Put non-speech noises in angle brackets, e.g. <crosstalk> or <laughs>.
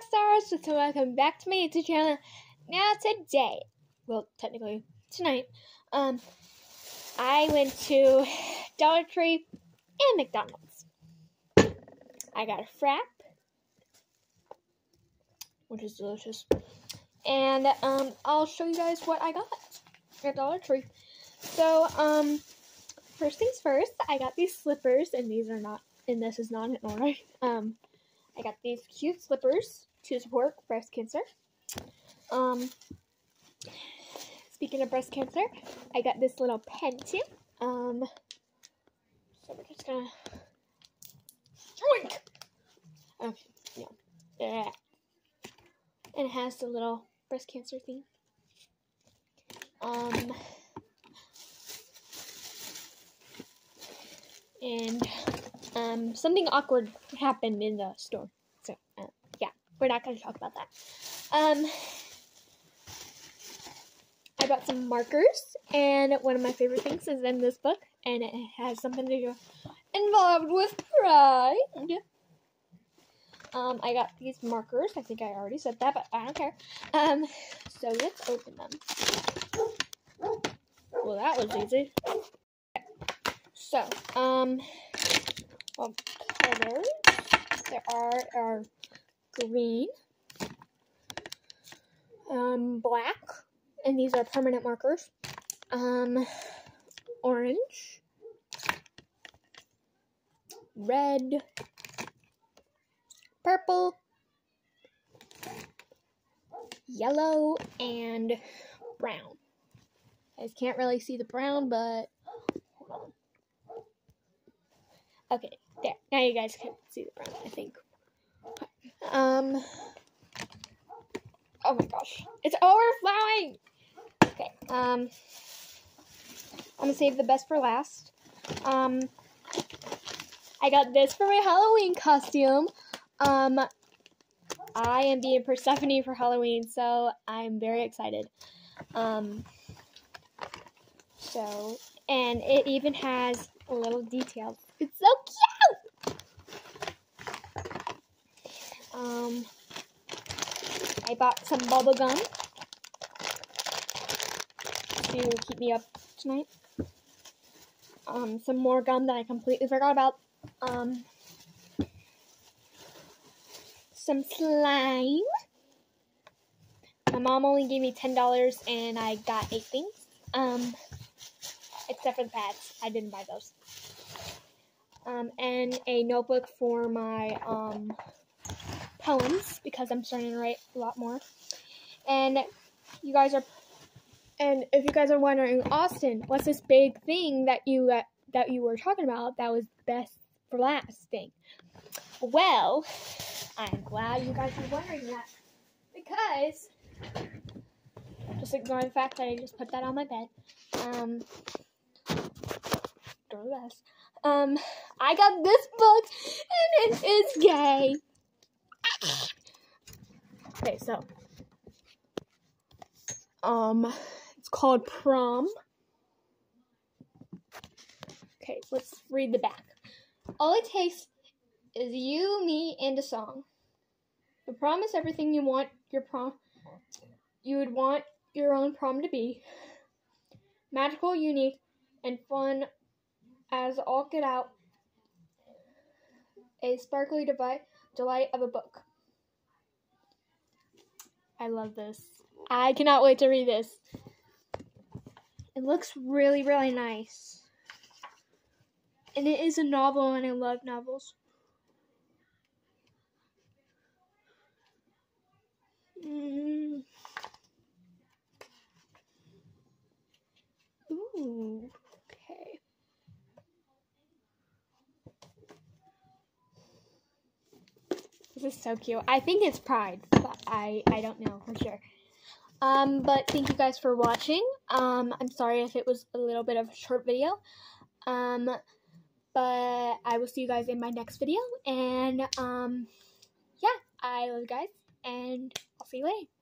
Stars, so welcome back to my YouTube channel. Now today, well technically tonight, um, I went to Dollar Tree and McDonald's. I got a frap, which is delicious, and um, I'll show you guys what I got at Dollar Tree. So, um, first things first, I got these slippers, and these are not, and this is not in order. <laughs> Um, I got these cute slippers to support breast cancer. Um, speaking of breast cancer, I got this little pen too. Um, so we're just gonna drink. Okay, no, yeah. And it has the little breast cancer thing. Um, and um, something awkward happened in the store. So, uh, yeah, we're not going to talk about that. Um, I bought some markers, and one of my favorite things is in this book, and it has something to do involved with pride. Um, I got these markers. I think I already said that, but I don't care. Um, so let's open them. Well, that was easy. So, um, well, colors there are are green, um, black, and these are permanent markers. Um, orange, red, purple, yellow, and brown. I just can't really see the brown, but Okay, there. Now you guys can see the brown, I think. Um. Oh my gosh. It's overflowing! Okay, um. I'm gonna save the best for last. Um. I got this for my Halloween costume. Um. I am being Persephone for Halloween, so I'm very excited. Um. So, and it even has a little detail it's so cute! Um, I bought some bubble gum to keep me up tonight. Um, some more gum that I completely forgot about. Um, some slime. My mom only gave me $10 and I got eight things. Um, except for the pads. I didn't buy those um, and a notebook for my um, poems because I'm starting to write a lot more. And you guys are, and if you guys are wondering, Austyn, what's this big thing that you uh, that you were talking about that was best for last thing? Well, I'm glad you guys are wondering that because just ignore the fact that I just put that on my bed. Um, do. Um, I got this book, and it is gay. Okay, so, um, it's called Prom. Okay, let's read the back. All it takes is you, me, and a song. The prom is everything you want your prom you would want your own prom to be. Magical, unique, and fun as all get out a sparkly delight of a book. I love this. I cannot wait to read this. It looks really, really nice. And it is a novel, and I love novels. So cute. I think it's Pride, but I, I don't know for sure. Um, but thank you guys for watching. Um, I'm sorry if it was a little bit of a short video. Um, but I will see you guys in my next video. And, um, yeah, I love you guys, and I'll see you later.